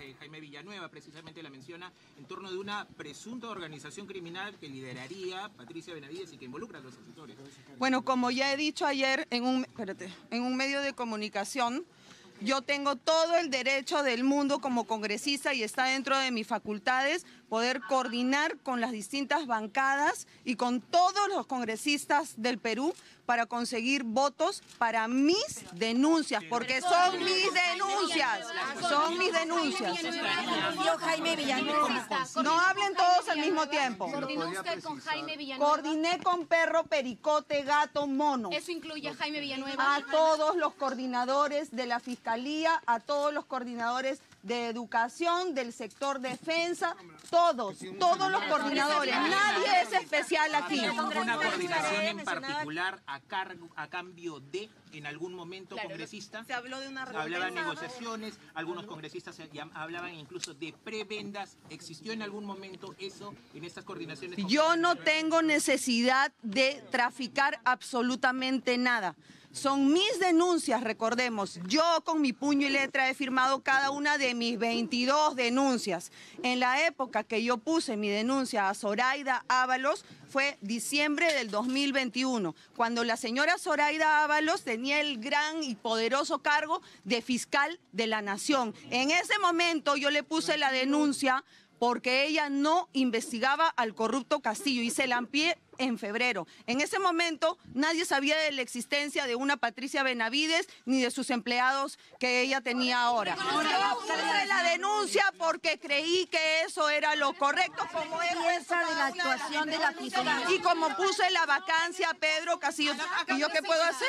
Eh, Jaime Villanueva precisamente la menciona en torno de una presunta organización criminal que lideraría Patricia Benavides y que involucra a los opositores. Bueno, como ya he dicho ayer en un, espérate, en un medio de comunicación, yo tengo todo el derecho del mundo como congresista y está dentro de mis facultades poder coordinar con las distintas bancadas y con todos los congresistas del Perú para conseguir votos para mis denuncias, porque son mis denuncias, son mis denuncias. Yo, Jaime Villanueva. No hablen todos al mismo tiempo. ¿Coordinó usted con Jaime Villanueva? Coordiné con perro, pericote, gato, mono. ¿Eso incluye a Jaime Villanueva? A todos los coordinadores de la Fiscalía, a todos los coordinadores de educación, del sector defensa, todos, todos los coordinadores. Nadie es especial aquí. ¿Una coordinación en particular a, cargo, a cambio de, en algún momento, congresista? Se habló de una Hablaban negociaciones, algunos congresistas hablaban incluso de prebendas. ¿Existió en algún momento eso en estas coordinaciones? Yo no tengo necesidad de traficar absolutamente nada. Son mis denuncias, recordemos. Yo con mi puño y letra he firmado cada una de mis 22 denuncias. En la época que yo puse mi denuncia a Zoraida Ábalos fue diciembre del 2021, cuando la señora Zoraida Ábalos tenía el gran y poderoso cargo de fiscal de la nación. En ese momento yo le puse la denuncia porque ella no investigaba al corrupto Castillo y se la amplié en febrero. En ese momento nadie sabía de la existencia de una Patricia Benavides ni de sus empleados que ella tenía ahora. Yo puse la denuncia porque creí que eso era lo correcto. Como piensa de la actuación de la fiscalía? Y como puse la vacancia a Pedro Castillo, ¿y yo qué puedo hacer?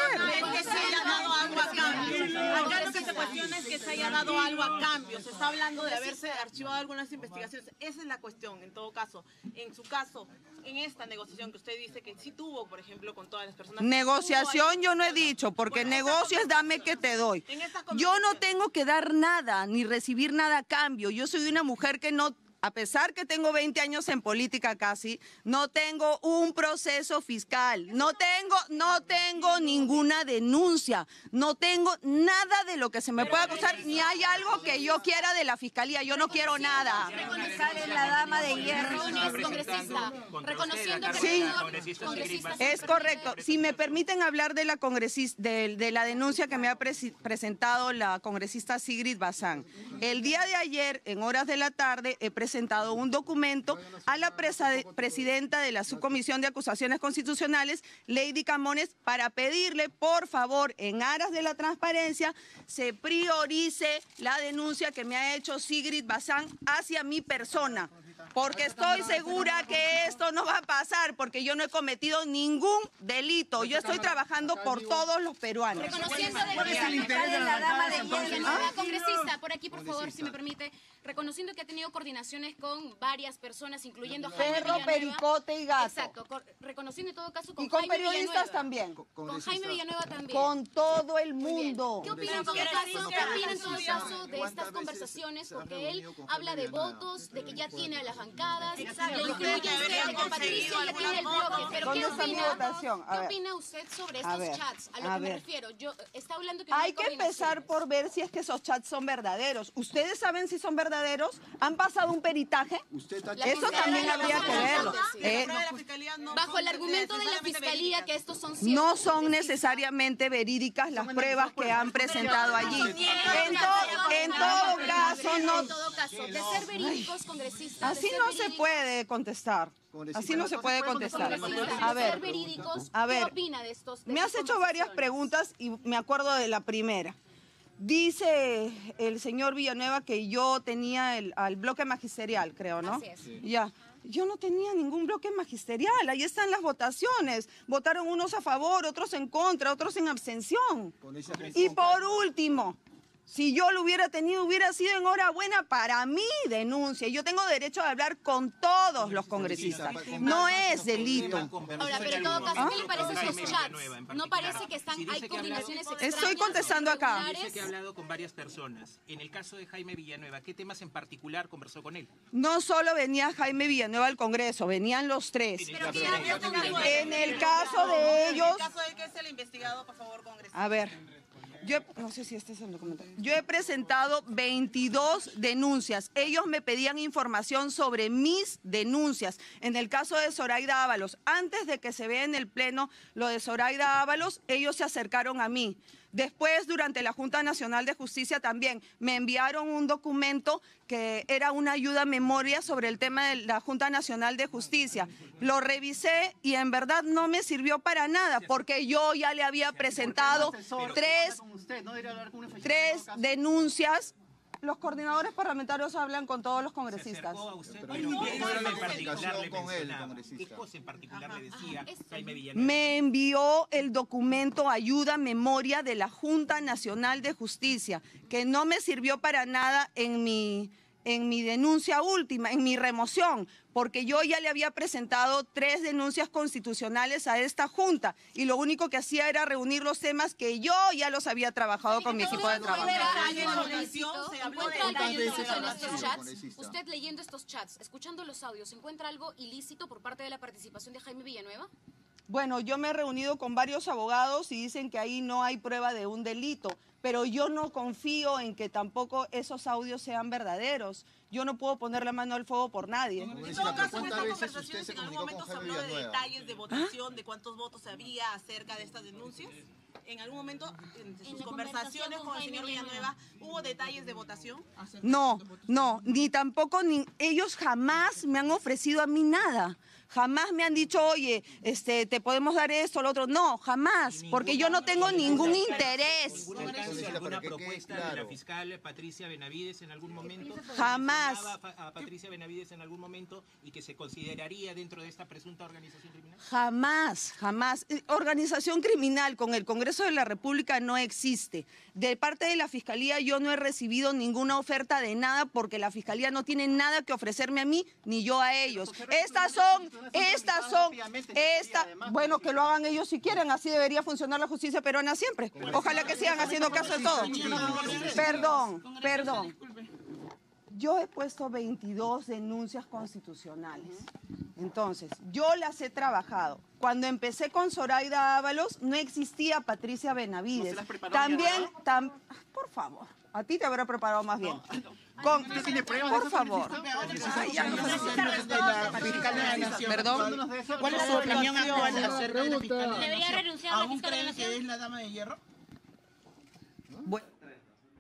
Que se haya dado algo a cambio. Acá lo que se cuestiona es que se haya dado algo a cambio. Se está hablando de haberse archivado algunas investigaciones. Esa es la cuestión, en todo caso. En su caso, en esta negociación que usted dice que sí tuvo, por ejemplo, con todas las personas. Negociación yo no he dicho, porque negocio es dame que te doy. Yo no tengo que dar nada, ni recibir nada a cambio. Yo soy una mujer que no a pesar que tengo 20 años en política casi, no tengo un proceso fiscal, no tengo, no tengo ninguna denuncia, no tengo nada de lo que se me pueda acusar, ni hay algo que yo quiera de la fiscalía, yo no quiero nada. la dama de hierro. Reconociendo que sí, es correcto. Si me permiten hablar de la congresista, de, la denuncia que me ha presentado la congresista Sigrid Bazán. El día de ayer, en horas de la tarde, he presentado presentado un documento a la presidenta de la Subcomisión de Acusaciones Constitucionales, Lady Camones, para pedirle, por favor, en aras de la transparencia, se priorice la denuncia que me ha hecho Sigrid Bazán hacia mi persona porque estoy segura que esto no va a pasar, porque yo no he cometido ningún delito. Yo estoy trabajando por todos los peruanos. Reconociendo de la dama de hierro. Congresista, por aquí, por favor, si me permite, reconociendo que ha tenido coordinaciones con varias personas, incluyendo a Jaime Perro, pericote y gato. Exacto, reconociendo en todo caso con Y con Jaime periodistas también. Con, Jaime Villanueva también. Con todo el mundo. ¿Qué opina en todo caso, ¿qué opina en todo caso de estas conversaciones? Porque él habla de votos, de que ya tiene a las bancadas, le incluye usted de que Patricia ya tiene el bloque. Pero ¿qué opina, ¿qué opina usted sobre estos chats? A lo que me refiero. Yo, está hablando que Hay que empezar por ver si es que esos chats son verdaderos. ¿Ustedes saben si son verdaderos? ¿Han pasado un peritaje? Eso también habría que verlo. Eh, bajo el argumento de la fiscalía que estos son ciertos. No son necesariamente verídicas las pruebas que han presentado allí. En, todo caso, no. En todo caso, de ser verídicos congresistas. Así no se puede contestar. Así no se puede contestar. A ver, a ver, ¿qué opina de estos? Me has hecho varias preguntas y me acuerdo de la primera. Dice el señor Villanueva que yo tenía el al bloque magisterial, creo, ¿no? Así es. Ya. Yo no tenía ningún bloque magisterial, ahí están las votaciones. Votaron unos a favor, otros en contra, otros en abstención. Y por último, si yo lo hubiera tenido, hubiera sido enhorabuena para mi denuncia. Yo tengo derecho a hablar con todos los congresistas. No es delito. Ahora, pero en todo caso, ¿qué le parecen esos chats? No parece que están, hay coordinaciones extrañas. Estoy contestando acá. Dice que ha hablado con varias personas. En el caso de Jaime Villanueva, ¿qué temas en particular conversó con él? No solo venía Jaime Villanueva al Congreso, venían los tres. En el caso de ellos... En el caso de que es el investigado, por favor, congresista. A ver. Este. Yo he presentado 22 denuncias. Ellos me pedían información sobre mis denuncias. En el caso de Zoraida Ábalos, antes de que se vea en el pleno lo de Zoraida Ábalos, ellos se acercaron a mí. Después, durante la Junta Nacional de Justicia también, me enviaron un documento que era una ayuda a memoria sobre el tema de la Junta Nacional de Justicia. Lo revisé y en verdad no me sirvió para nada, porque yo ya le había presentado tres tres denuncias. Los coordinadores parlamentarios hablan con todos los congresistas. acercó a usted, Pero pero ¿cuál ¿qué cosa en particular le con él, mencionaba? congresista? ¿Qué cosa en particular le decía. Jaime Villanueva? Me envió el documento Ayuda Memoria de la Junta Nacional de Justicia, que no me sirvió para nada en mi, en mi denuncia última, en mi remoción, porque yo ya le había presentado tres denuncias constitucionales a esta Junta y lo único que hacía era reunir los temas que yo ya los había trabajado con mi equipo de trabajo. Usted leyendo estos chats, escuchando los audios, ¿se encuentra algo ilícito por parte de la participación de Jaime Villanueva? Bueno, yo me he reunido con varios abogados y dicen que ahí no hay prueba de un delito, pero yo no confío en que tampoco esos audios sean verdaderos. Yo no puedo poner la mano al fuego por nadie. En todo caso, en ¿cuántas estas veces usted conversaciones se en algún momento se habló de detalles de votación, de cuántos votos había acerca de estas denuncias. En algún momento, en sus conversaciones conversación con el señor Villanueva, ¿hubo detalles de votación? No, no, ni tampoco, ni ellos jamás me han ofrecido a mí nada. Jamás me han dicho, oye, este, te podemos dar esto, lo otro. No, jamás, porque yo no tengo ningún interés. ¿Ningún alcance, Congresista, alguna propuesta de la fiscal Patricia Benavides en algún momento? Jamás. ¿Mencionaba A, a Patricia Benavides en algún momento y que se consideraría dentro de esta presunta organización criminal? Jamás, jamás. Eh, Organización criminal con el Congreso de la República no existe. De parte de la Fiscalía yo no he recibido ninguna oferta de nada porque la Fiscalía no tiene nada que ofrecerme a mí ni yo a ellos. Estas son, estas son, esta, bueno, que lo hagan ellos si quieren, así debería funcionar la justicia peruana siempre. Ojalá que sigan haciendo caso de todo. Perdón, perdón. Yo he puesto 22 denuncias constitucionales. Entonces, yo las he trabajado. Cuando empecé con Zoraida Ábalos, no existía Patricia Benavides. También, tam- por favor, a ti te habrá preparado más bien. Con- por favor. Ay, ya, no sé. Perdón. ¿Cuál es su opinión actual acerca de la fiscalía? Debería renunciar a la ¿Aún fiscal de la creen que es la dama de hierro?